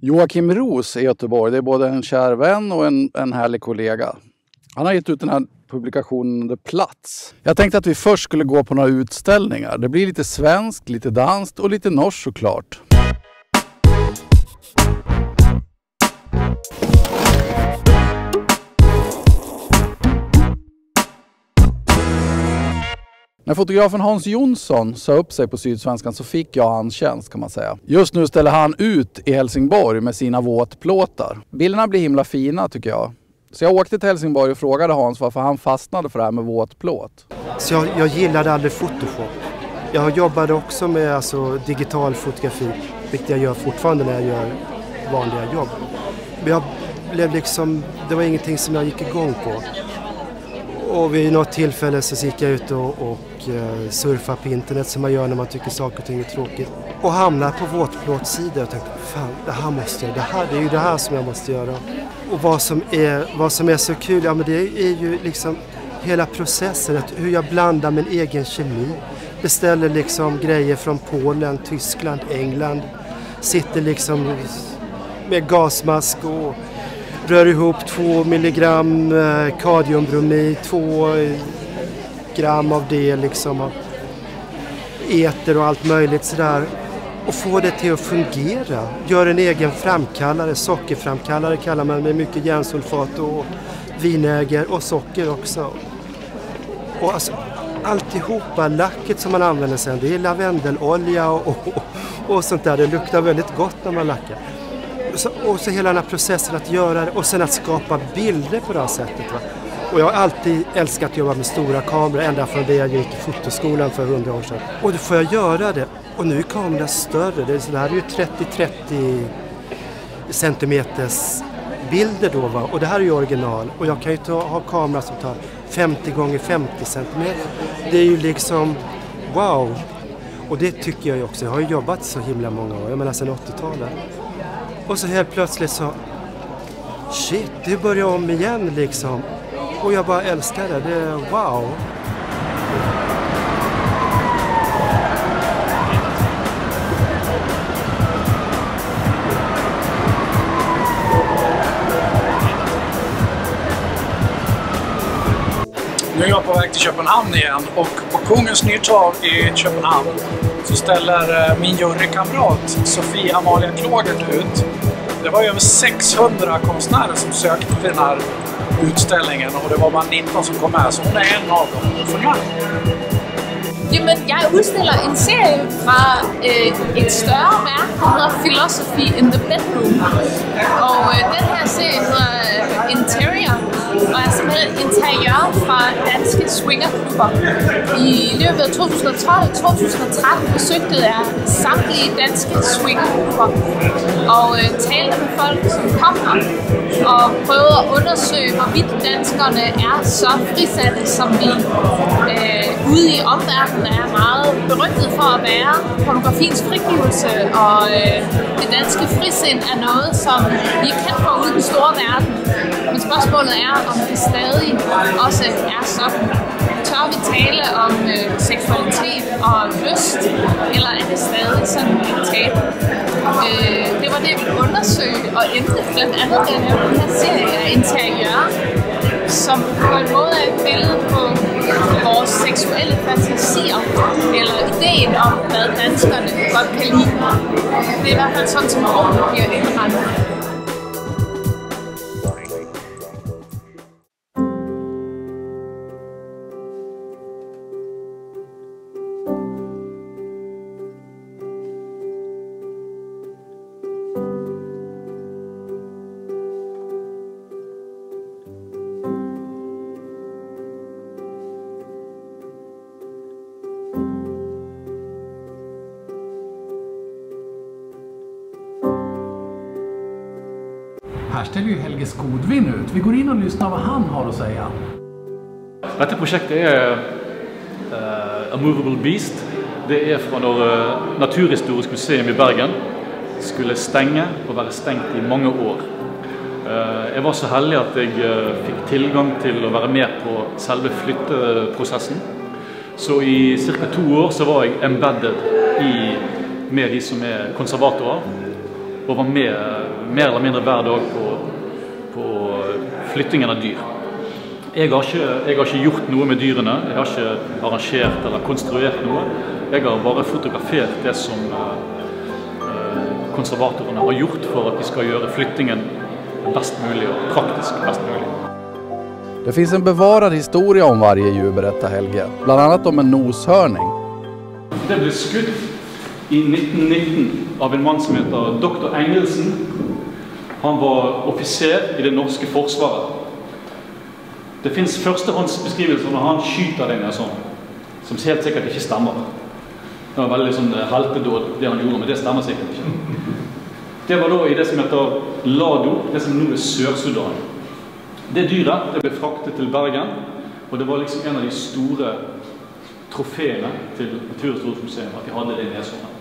Joakim Ros i Göteborg, det är både en kär vän och en, en härlig kollega. Han har gett ut den här publikationen under plats. Jag tänkte att vi först skulle gå på några utställningar. Det blir lite svenskt, lite danskt och lite norskt såklart. När fotografen Hans Jonsson sa upp sig på Sydsvenskan så fick jag hans tjänst kan man säga. Just nu ställer han ut i Helsingborg med sina våtplåtar. Bilderna blir himla fina tycker jag. Så jag åkte till Helsingborg och frågade Hans varför han fastnade för det här med våtplåt. Så jag, jag gillade aldrig Photoshop. Jag jobbade också med alltså, digital fotografi, vilket jag gör fortfarande när jag gör vanliga jobb. Men jag blev liksom, det var ingenting som jag gick igång på. Och vid något tillfälle så gick jag ut och, och Eh, surfa på internet som man gör när man tycker saker och ting är tråkigt. Och hamnar på våtplåtsidor och tänkte, fan det här måste jag, det, här, det är ju det här som jag måste göra. Och vad som är, vad som är så kul, ja men det är ju liksom hela processen, att hur jag blandar min egen kemi. Beställer liksom grejer från Polen, Tyskland, England. Sitter liksom med gasmask och rör ihop två milligram kadmiumbromid, kadiumbromid, två eh, gram av det liksom. Och eter och allt möjligt sådär. Och få det till att fungera. Gör en egen framkallare, sockerframkallare kallar man med mycket järnsulfat och vinäger och socker också. Och alltså, alltihopa, lacket som man använder sen, det är lavendelolja och, och, och sånt där. Det luktar väldigt gott när man lackar. Så, och så hela den här processen att göra det och sen att skapa bilder på det här sättet. Va? Och jag har alltid älskat att jobba med stora kameror ända från det jag gick i fotoskolan för hundra år sedan. Och då får jag göra det. Och nu är kameran större. Det, är, så det här är ju 30-30 centimeters bilder då va. Och det här är ju original. Och jag kan ju ta, ha kamera som tar 50 gånger 50 centimeter. Det är ju liksom wow. Och det tycker jag ju också. Jag har ju jobbat så himla många år. Jag menar sedan 80-talet. Och så helt plötsligt så shit, det börjar om igen liksom. Och jag bara älskar det. Det är wow. Nu är jag på väg till Köpenhamn igen och på Kungens Nytorg i Köpenhamn så ställer eh, min jurykamrat Sofie Amalia Klogert ut. Det var ju över 600 konstnärer som sökte till den här utställningen och det var bara 19 som kom med, så hon är en av dem. Följ ja. Jamen, jeg udstiller en serie fra øh, et større værk, der hedder Philosophy in the Bedroom. Og øh, den tage Jørgen fra danske swingerklubber. I løbet af 2012-2013 besøgte jeg samtlige danske swingerklubber og øh, talte med folk, som kom her og prøvede at undersøge, hvorvidt danskerne er så frisatte, som vi øh, ude i omverdenen er meget berygtet for at være. Pornografiens frigivelse og øh, det danske frisind er noget, som vi er kendt for ude i den store verden. Men spørgsmålet er, om det stadig også er sådan. Tør vi tale om øh, seksualitet og lyst, eller er det stadig sådan et tabu? Øh, det var det, jeg ville undersøge, og endte blandt andet ved at lave den her serie af interiør, som på en måde er et billede på vår sexuella fantasier, eller idén om, vad danskarna godt kan lide. Det er i hvert fald sådan, som rummet bliver indrettet. Här ställer ju Helge Skodvin ut. Vi går in och lyssnar vad han har att säga. Detta projekt är uh, eh, A Movable Beast. Det är från när uh, eh, Naturhistorisk museum i Bergen skulle stänga och vara stängt i många år. Eh, uh, jag var så heldig att jag uh, tillgång till att vara med på själva flyttprocessen. Så i cirka två år så var jag embedded i, med de som är konservatorer og var med mer eller mindre hver dag på, på flyttingen av dyr. Jeg har, ikke, jeg har ikke gjort noe med dyrene, jeg har ikke arrangert eller konstruert noe. Jeg har bare fotografert det som eh, konservatorene har gjort for at de skal gjøre flyttingen best mulig og praktisk best mulig. Det finns en bevarad historia om varje djur berättar Helge. Bland annat om en noshörning. Det ble skutt i 1919 av en man som heter dr. Engelsen. Han var officer i det norske forsvaret. Det fins førstehåndsbeskrivelser når han skyter deg ned sånn, alltså, som helt sikkert ikke stemmer. Det var veldig sånn eh, heltedåd, det han gjorde, men det stemmer sikkert ikke. Det var da i det som heter Lado, det som nå er Sør-Sudan. Det dyret det ble fraktet til Bergen, og det var liksom en av de store trofeene til Naturhistorisk museum at de hadde det neshornet.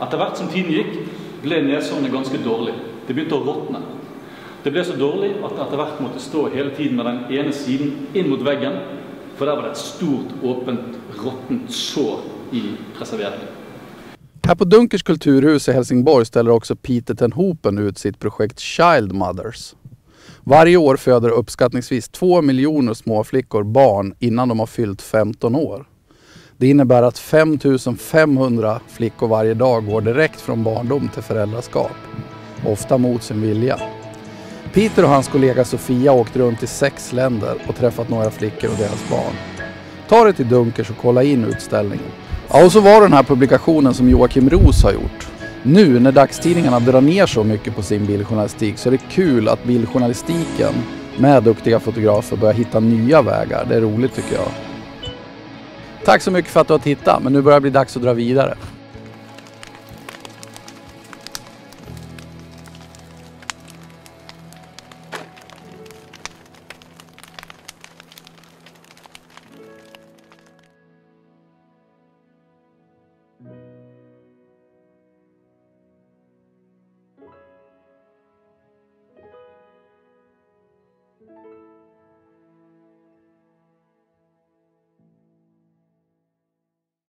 Etter hvert som tiden gikk, ble neshårene ganske dårlig. Det begynte å råtne. Det ble så dårlig at det etter hvert måtte stå hele tiden med den ene siden inn mot veggen, for der var det et stort, åpent, råttent sår i preserveringen. Här på Dunkers kulturhus i Helsingborg ställer också Peter ten Hopen ut sitt projekt Child Mothers. Varje år föder uppskattningsvis två miljoner småflickor barn innan de har fyllt 15 år. Det innebär att 5500 flickor varje dag går direkt från barndom till föräldraskap. Ofta mot sin vilja. Peter och hans kollega Sofia åkte runt i sex länder och träffat några flickor och deras barn. Ta dig till Dunkers och kolla in utställningen. Ja, och så var det den här publikationen som Joakim Ros har gjort. Nu när dagstidningarna drar ner så mycket på sin bildjournalistik så är det kul att bildjournalistiken med duktiga fotografer börjar hitta nya vägar. Det är roligt tycker jag. Tack så mycket för att du har tittat, men nu börjar det bli dags att dra vidare.